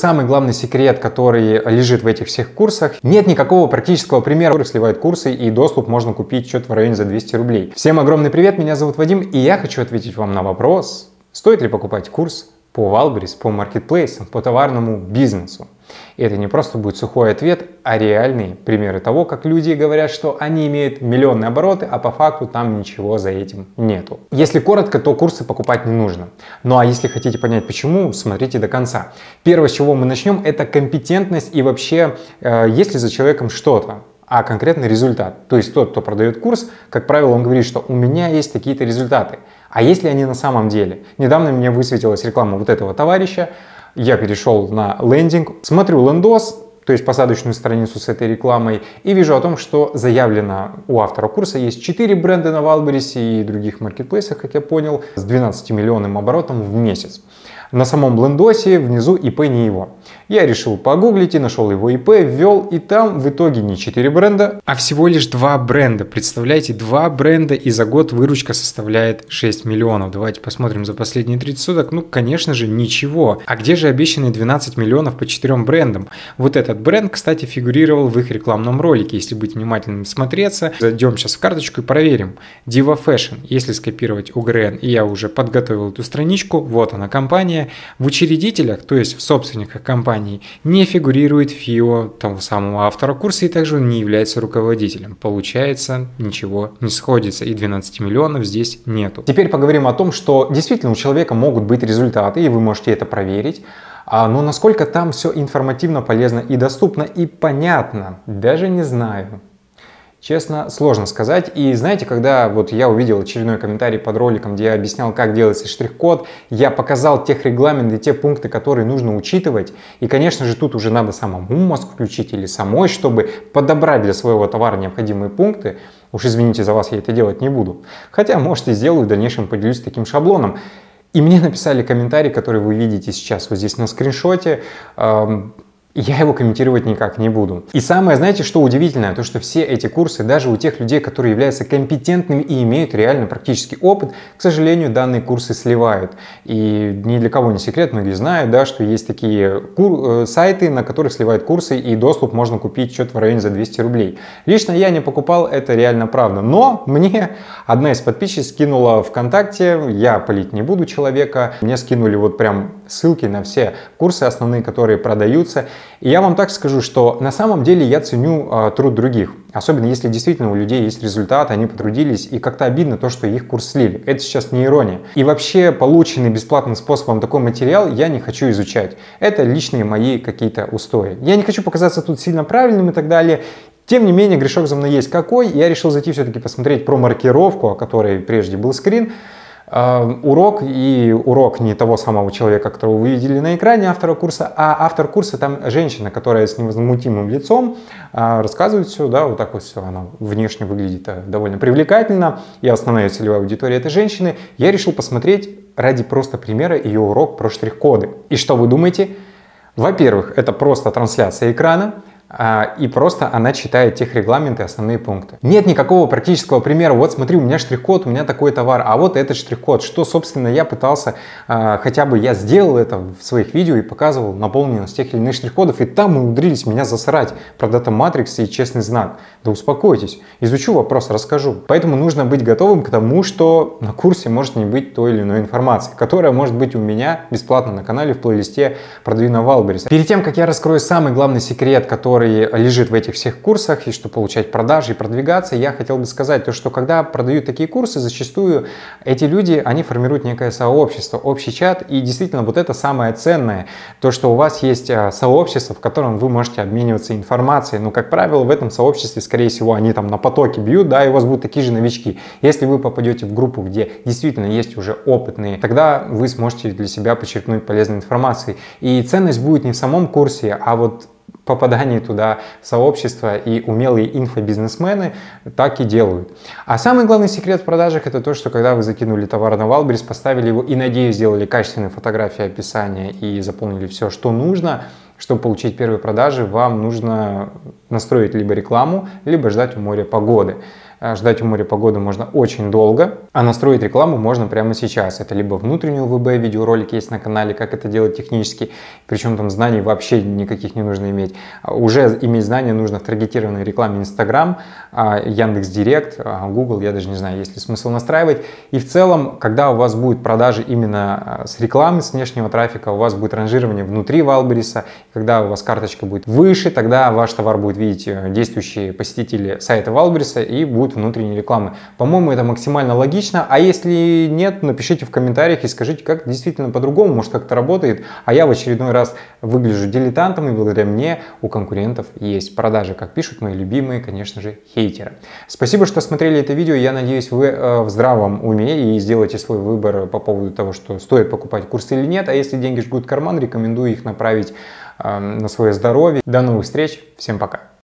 Самый главный секрет, который лежит в этих всех курсах, нет никакого практического примера, сливает курсы и доступ можно купить что-то в районе за 200 рублей. Всем огромный привет, меня зовут Вадим и я хочу ответить вам на вопрос, стоит ли покупать курс по Валберис, по маркетплейсам, по товарному бизнесу. И это не просто будет сухой ответ, а реальные примеры того, как люди говорят, что они имеют миллионные обороты, а по факту там ничего за этим нету. Если коротко, то курсы покупать не нужно. Ну а если хотите понять почему, смотрите до конца. Первое, с чего мы начнем, это компетентность и вообще, э, есть ли за человеком что-то а конкретный результат. То есть тот, кто продает курс, как правило, он говорит, что у меня есть такие-то результаты. А есть ли они на самом деле? Недавно мне высветилась реклама вот этого товарища. Я перешел на лендинг, смотрю лендос, то есть посадочную страницу с этой рекламой, и вижу о том, что заявлено у автора курса есть 4 бренда на Валберисе и других маркетплейсах, как я понял, с 12 миллионным оборотом в месяц. На самом блендосе внизу ИП не его. Я решил погуглить и нашел его ИП, ввел, и там в итоге не 4 бренда, а всего лишь 2 бренда. Представляете, 2 бренда и за год выручка составляет 6 миллионов. Давайте посмотрим за последние 30 суток. Ну, конечно же, ничего. А где же обещанные 12 миллионов по 4 брендам? Вот этот бренд, кстати, фигурировал в их рекламном ролике. Если быть внимательным смотреться, зайдем сейчас в карточку и проверим. Diva Fashion, если скопировать UGRN, и я уже подготовил эту страничку, вот она компания, компания, в учредителях, то есть в собственниках компании, не фигурирует ФИО того самого автора курса и также он не является руководителем. Получается, ничего не сходится и 12 миллионов здесь нету. Теперь поговорим о том, что действительно у человека могут быть результаты и вы можете это проверить. А, но насколько там все информативно, полезно и доступно и понятно, даже не знаю. Честно, сложно сказать. И знаете, когда вот я увидел очередной комментарий под роликом, где я объяснял, как делается штрих-код, я показал тех регламенты, те пункты, которые нужно учитывать. И, конечно же, тут уже надо самому мозг включить или самой, чтобы подобрать для своего товара необходимые пункты. Уж извините за вас, я это делать не буду. Хотя, может, и сделаю, в дальнейшем поделюсь таким шаблоном. И мне написали комментарий, который вы видите сейчас вот здесь на скриншоте я его комментировать никак не буду. И самое, знаете, что удивительное, то что все эти курсы, даже у тех людей, которые являются компетентными и имеют реально практический опыт, к сожалению, данные курсы сливают. И ни для кого не секрет, многие знают, да, что есть такие кур- э, сайты, на которых сливают курсы, и доступ можно купить что-то в районе за 200 рублей. Лично я не покупал, это реально правда. Но мне одна из подписчиц скинула ВКонтакте, я полить не буду человека, мне скинули вот прям ссылки на все курсы основные, которые продаются. И я вам так скажу, что на самом деле я ценю э, труд других. Особенно если действительно у людей есть результат, они потрудились, и как-то обидно то, что их курс слили. Это сейчас не ирония. И вообще полученный бесплатным способом такой материал я не хочу изучать. Это личные мои какие-то устои. Я не хочу показаться тут сильно правильным и так далее. Тем не менее, грешок за мной есть какой. Я решил зайти все-таки посмотреть про маркировку, о которой прежде был скрин. Эм, урок и урок не того самого человека, которого вы видели на экране автора курса, а автор курса там женщина, которая с невозмутимым лицом э, рассказывает все, да, вот так вот все, она внешне выглядит э, довольно привлекательно, и основная целевая аудитория этой женщины. Я решил посмотреть ради просто примера ее урок про штрих-коды. И что вы думаете? Во-первых, это просто трансляция экрана, а, и просто она читает тех регламенты, основные пункты. Нет никакого практического примера. Вот смотри, у меня штрих-код, у меня такой товар, а вот этот штрих-код. Что, собственно, я пытался, а, хотя бы я сделал это в своих видео и показывал наполненность тех или иных штрих-кодов, и там умудрились меня засрать про дата матрикс и честный знак. Да успокойтесь, изучу вопрос, расскажу. Поэтому нужно быть готовым к тому, что на курсе может не быть той или иной информации, которая может быть у меня бесплатно на канале в плейлисте «Продаю Валберис». Перед тем, как я раскрою самый главный секрет, который который лежит в этих всех курсах, и что получать продажи и продвигаться, я хотел бы сказать то, что когда продают такие курсы, зачастую эти люди, они формируют некое сообщество, общий чат, и действительно вот это самое ценное, то, что у вас есть а, сообщество, в котором вы можете обмениваться информацией, но, как правило, в этом сообществе, скорее всего, они там на потоке бьют, да, и у вас будут такие же новички. Если вы попадете в группу, где действительно есть уже опытные, тогда вы сможете для себя подчеркнуть полезной информации. И ценность будет не в самом курсе, а вот попадании туда сообщества и умелые инфобизнесмены так и делают. А самый главный секрет в продажах это то, что когда вы закинули товар на Валберис, поставили его и, надеюсь, сделали качественные фотографии, описания и заполнили все, что нужно, чтобы получить первые продажи, вам нужно настроить либо рекламу, либо ждать у моря погоды. Э, ждать у моря погоды можно очень долго, а настроить рекламу можно прямо сейчас. Это либо внутреннюю ВБ, видеоролик есть на канале, как это делать технически, причем там знаний вообще никаких не нужно иметь. А уже иметь знания нужно в таргетированной рекламе Instagram, а, Яндекс Директ, а, Google, я даже не знаю, есть ли смысл настраивать. И в целом, когда у вас будет продажи именно с рекламы, с внешнего трафика, у вас будет ранжирование внутри Валбериса, когда у вас карточка будет выше, тогда ваш товар будет видеть э, действующие посетители сайта Валбериса и будет внутренней рекламы. По-моему, это максимально логично, а если нет, напишите в комментариях и скажите, как действительно по-другому, может как-то работает, а я в очередной раз выгляжу дилетантом и благодаря мне у конкурентов есть продажи, как пишут мои любимые, конечно же, хейтеры. Спасибо, что смотрели это видео, я надеюсь, вы э, в здравом уме и сделаете свой выбор по поводу того, что стоит покупать курсы или нет, а если деньги жгут карман, рекомендую их направить э, на свое здоровье. До новых встреч, всем пока!